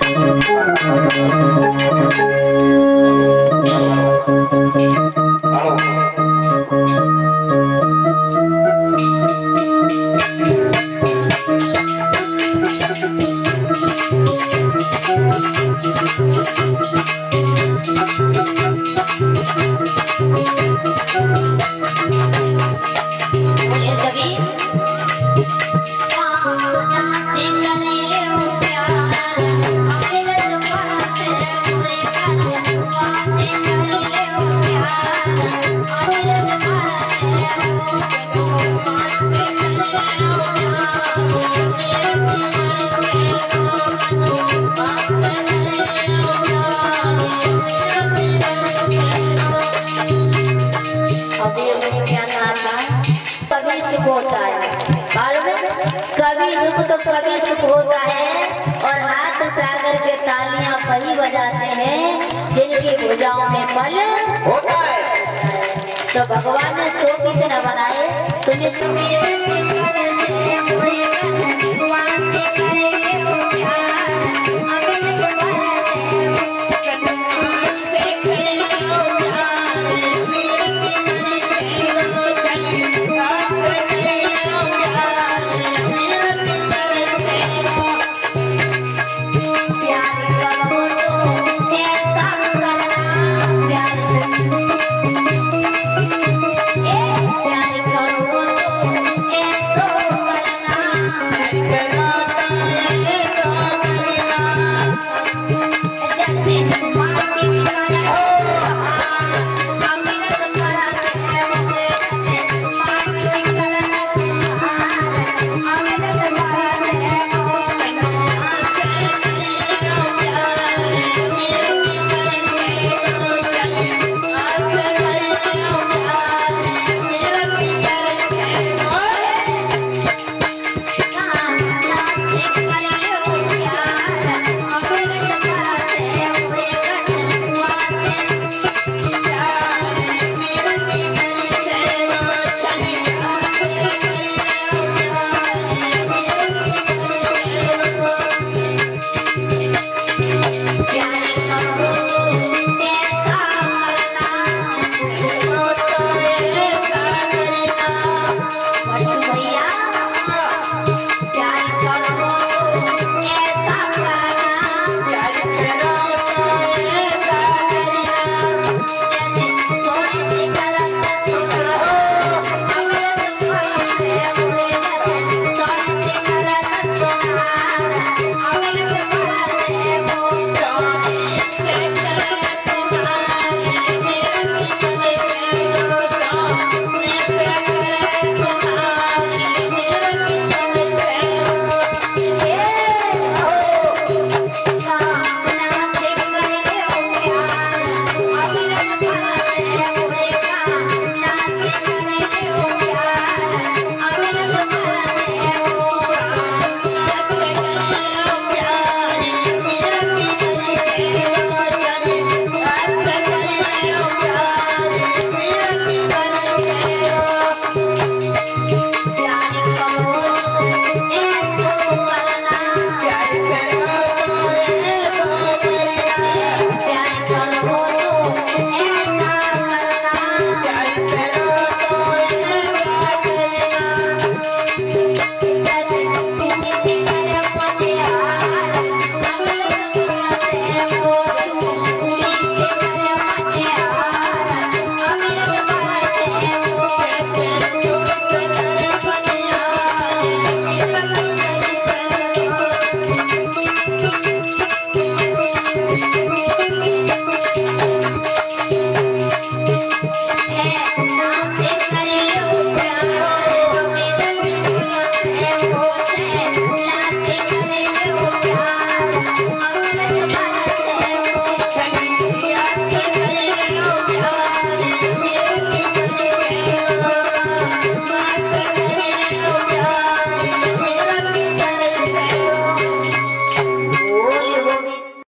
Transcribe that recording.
Thank you. कभी सुख होता है। कभी दुख तो कभी सुख होता है, और हाथ उठा करके तालियाँ वही बजाते हैं, जिनकी भुजाओं में फल होता है। तो भगवान ने सो किसे न बनाए? तुम्हें सुमिरन